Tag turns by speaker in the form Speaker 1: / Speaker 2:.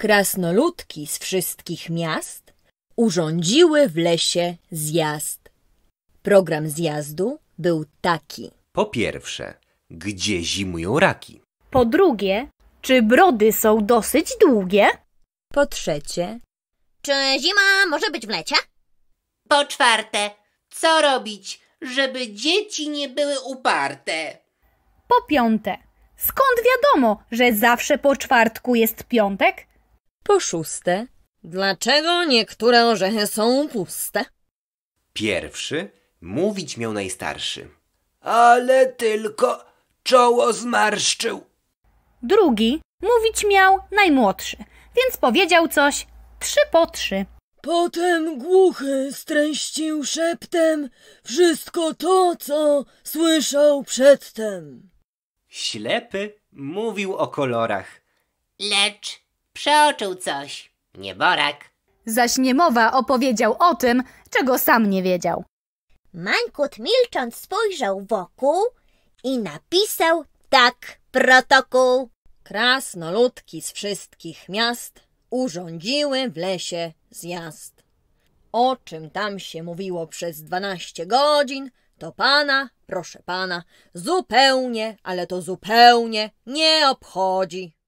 Speaker 1: Krasnoludki z wszystkich miast urządziły w lesie zjazd. Program zjazdu był taki.
Speaker 2: Po pierwsze, gdzie zimują raki?
Speaker 3: Po drugie, czy brody są dosyć długie?
Speaker 1: Po trzecie,
Speaker 4: Czy zima może być w lecie?
Speaker 5: Po czwarte, co robić, żeby dzieci nie były uparte?
Speaker 3: Po piąte, skąd wiadomo, że zawsze po czwartku jest piątek?
Speaker 1: Po szóste, dlaczego niektóre orzechy są puste?
Speaker 2: Pierwszy mówić miał najstarszy.
Speaker 6: Ale tylko czoło zmarszczył.
Speaker 3: Drugi mówić miał najmłodszy, więc powiedział coś trzy po trzy.
Speaker 1: Potem głuchy stręścił szeptem wszystko to, co słyszał przedtem.
Speaker 2: Ślepy mówił o kolorach.
Speaker 5: Lecz przeoczył coś. Nieborak.
Speaker 3: Zaś niemowa opowiedział o tym, czego sam nie wiedział.
Speaker 4: Mańkut milcząc spojrzał wokół i napisał tak protokół.
Speaker 1: Krasnoludki z wszystkich miast urządziły w lesie zjazd. O czym tam się mówiło przez dwanaście godzin, to pana, proszę pana, zupełnie, ale to zupełnie nie obchodzi.